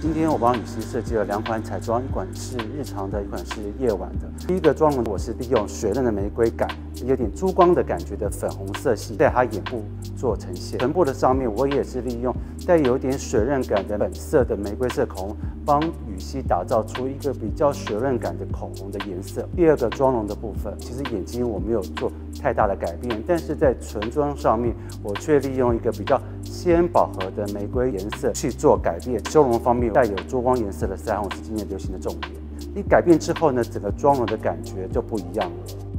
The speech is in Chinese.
今天我帮雨熙设计了两款彩妆，一款是日常的，一款是夜晚的。第一个妆容我是利用水嫩的玫瑰感，有点珠光的感觉的粉红色系，在它眼部做呈现。唇部的上面我也是利用带有点水润感的粉色的玫瑰色口红，帮雨熙打造出一个比较水润感的口红的颜色。第二个妆容的部分，其实眼睛我没有做太大的改变，但是在唇妆上面，我却利用一个比较鲜饱和的玫瑰颜色去做改变。修容方面。带有珠光颜色的腮红是今年流行的重点。一改变之后呢，整个妆容的感觉就不一样了。